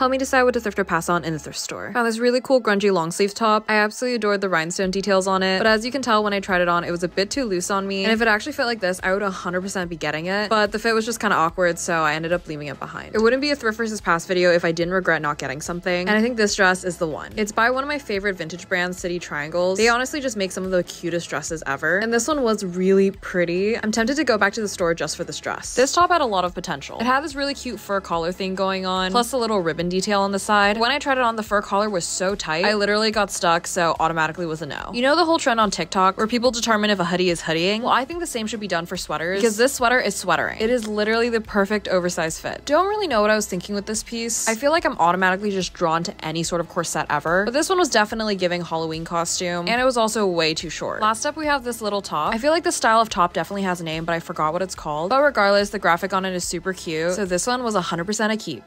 helped me decide what to thrift or pass on in the thrift store. Found this really cool grungy long sleeve top. I absolutely adored the rhinestone details on it, but as you can tell when I tried it on, it was a bit too loose on me. And if it actually fit like this, I would 100% be getting it, but the fit was just kind of awkward, so I ended up leaving it behind. It wouldn't be a thrift versus pass video if I didn't regret not getting something, and I think this dress is the one. It's by one of my favorite vintage brands, City Triangles. They honestly just make some of the cutest dresses ever, and this one was really pretty. I'm tempted to go back to the store just for this dress. This top had a lot of potential. It had this really cute fur collar thing going on, plus a little ribbon detail on the side. When I tried it on, the fur collar was so tight, I literally got stuck, so automatically was a no. You know the whole trend on TikTok where people determine if a hoodie is hoodieing? Well, I think the same should be done for sweaters because this sweater is sweatering. It is literally the perfect oversized fit. Don't really know what I was thinking with this piece. I feel like I'm automatically just drawn to any sort of corset ever, but this one was definitely giving Halloween costume, and it was also way too short. Last up, we have this little top. I feel like the style of top definitely has a name, but I forgot what it's called. But regardless, the graphic on it is super cute, so this one was 100% a keep.